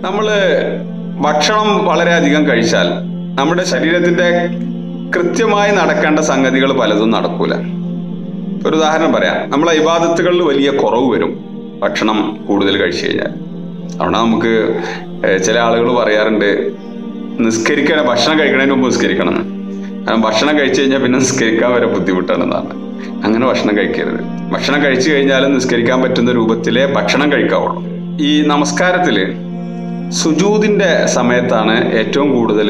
നമ്മൾ ഭക്ഷണം വളരെയധികം കഴിച്ചാൽ നമ്മുടെ ശരീരത്തിന്റെ കൃത്യമായി നടക്കേണ്ട സംഗതികൾ പലതും നടക്കൂല. ഒരു ഉദാഹരണം പറയാം. നമ്മളെ ഇബാദത്തുകളിൽ വലിയ കുറവ് വരും ഭക്ഷണം കൂടുതൽ കഴിച്ചു കഴിഞ്ഞാൽ. അതുകൊണ്ട് നമുക്ക് ചില ആളുകൾ പറയാറുണ്ട് നിസ്കരിക്കണം ഭക്ഷണം കഴിക്കണതിന് മുമ്പ് നിസ്കരിക്കണം. കാരണം ഭക്ഷണം കഴിച്ചു കഴിഞ്ഞാൽ പിന്നെ നിസ്കരിക്കാൻ വരെ ബുദ്ധിമുട്ടാണെന്നാണ്. അങ്ങനെ ഭക്ഷണം കഴിക്കരുത്. ഭക്ഷണം കഴിച്ചു കഴിഞ്ഞാലും നിസ്കരിക്കാൻ പറ്റുന്ന രൂപത്തിലെ ഭക്ഷണം കഴിക്കാവുള്ളൂ. ഈ നമസ്കാരത്തിൽ സുജൂതിന്റെ സമയത്താണ് ഏറ്റവും കൂടുതൽ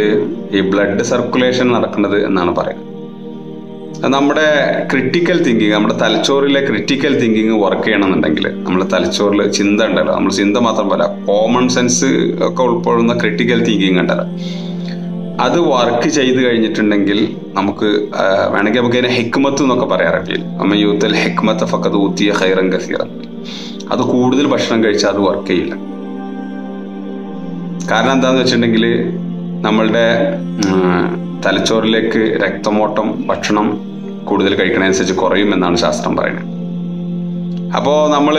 ഈ ബ്ലഡ് സർക്കുലേഷൻ നടക്കുന്നത് എന്നാണ് പറയുന്നത്. നമ്മുടെ ക്രിട്ടിക്കൽ തിങ്കിങ് നമ്മുടെ തലച്ചോറിലെ ക്രിട്ടിക്കൽ തിങ്കിങ് വർക്ക് ചെയ്യണമെന്നുണ്ടെങ്കിൽ നമ്മുടെ തലച്ചോറിൽ ചിന്ത ഉണ്ടല്ലോ. നമ്മൾ ചിന്ത മാത്രം മാത്രമല്ല കോമൺ സെൻസ് ഒക്കെ ഉൾപ്പെടുന്ന ക്രിട്ടിക്കൽ തിങ്കിങ് ഉണ്ടല്ലോ. അത് വർക്ക് ചെയ്ത് കഴിഞ്ഞിട്ടുണ്ടെങ്കിൽ നമുക്ക് വേണമെങ്കിൽ നമുക്ക് അതിനെ ഹെക്മത്ത് എന്നൊക്കെ പറയാം അറബിയിൽ അമ്മ യൂത്തൽ ഹെക്മത്ത് ഫക്കത് ഊത്തിയ ഹൈറം കസീറ അത് കൂടുതൽ ഭക്ഷണം കഴിച്ചാൽ അത് വർക്ക് ചെയ്യില്ല. കാരണം എന്താന്ന് വെച്ചിട്ടുണ്ടെങ്കിൽ നമ്മളുടെ തലച്ചോറിലേക്ക് രക്തമോട്ടം ഭക്ഷണം കൂടുതൽ കഴിക്കണതനുസരിച്ച് കുറയുമെന്നാണ് ശാസ്ത്രം പറയുന്നത്. അപ്പോൾ നമ്മൾ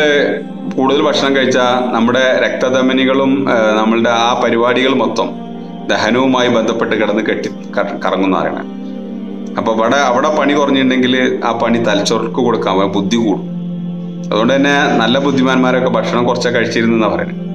കൂടുതൽ ഭക്ഷണം കഴിച്ചാൽ നമ്മുടെ രക്തധമനികളും നമ്മളുടെ ആ പരിപാടികൾ മൊത്തം ദഹനവുമായി ബന്ധപ്പെട്ട് കിടന്ന് കെട്ടി കറങ്ങുന്ന അറിയണം അപ്പൊ അവിടെ അവിടെ പണി കുറഞ്ഞിട്ടുണ്ടെങ്കിൽ ആ പണി തലച്ചോർക്ക് കൊടുക്കാൻ ബുദ്ധി കൂടും. അതുകൊണ്ട് തന്നെ നല്ല ബുദ്ധിമാന്മാരൊക്കെ ഭക്ഷണം കുറച്ചൊക്കെ കഴിച്ചിരുന്നെന്നാണ് പറയുന്നത്.